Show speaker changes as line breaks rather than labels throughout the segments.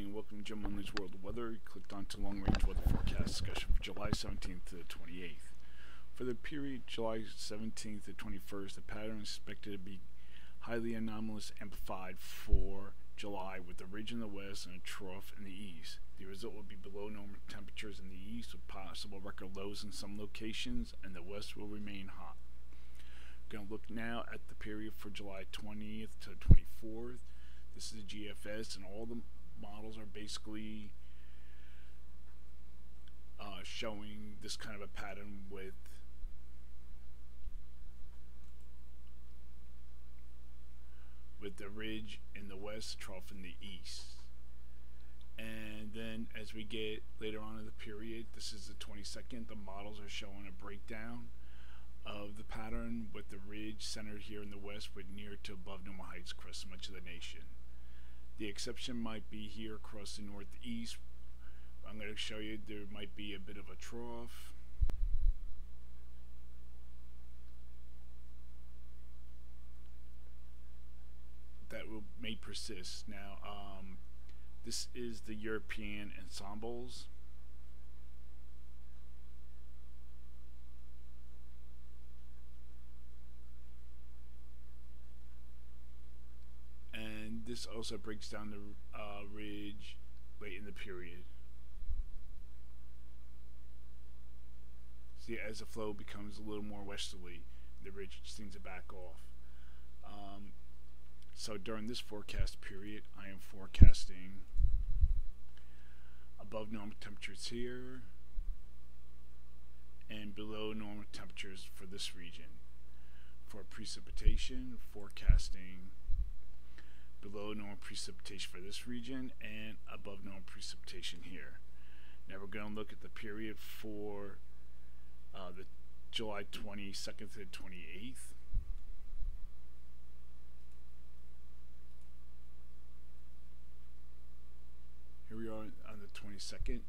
Welcome to Jim Munley's World Weather. You clicked onto long range weather forecast discussion for July 17th to the 28th. For the period July 17th to 21st, the pattern is expected to be highly anomalous amplified for July with a ridge in the west and a trough in the east. The result will be below normal temperatures in the east with possible record lows in some locations, and the west will remain hot. We're going to look now at the period for July 20th to 24th. This is the GFS, and all the models are basically uh, showing this kind of a pattern with with the ridge in the west, trough in the east. And then as we get later on in the period, this is the 22nd, the models are showing a breakdown of the pattern with the ridge centered here in the west with near to above normal heights across much of the nation. The exception might be here across the northeast. I'm going to show you there might be a bit of a trough. That will may persist. Now, um, this is the European ensembles. This also breaks down the uh, ridge late in the period. See, as the flow becomes a little more westerly, the ridge seems to back off. Um, so during this forecast period, I am forecasting above normal temperatures here and below normal temperatures for this region. For precipitation, forecasting below normal precipitation for this region and above normal precipitation here. Now we're going to look at the period for uh, the July 22nd to 28th. Here we are on the 22nd.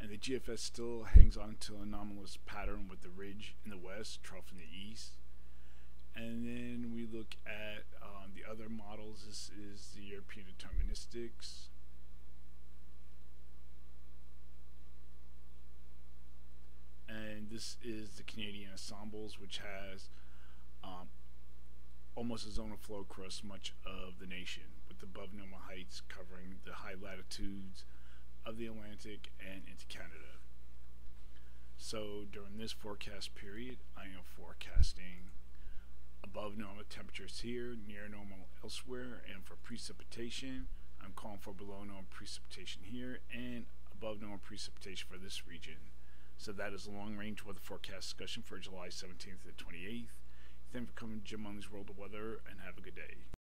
And the GFS still hangs on to an anomalous pattern with the ridge in the west, trough in the east and then we look at um, the other models. This is the European deterministics. And this is the Canadian ensembles, which has um, almost a zonal flow across much of the nation, with above normal heights covering the high latitudes of the Atlantic and into Canada. So during this forecast period, I am forecasting above normal temperatures here, near normal elsewhere, and for precipitation, I'm calling for below normal precipitation here and above normal precipitation for this region. So that is a long range weather forecast discussion for July 17th to 28th. Thank you for coming to Jim Munley's World of Weather and have a good day.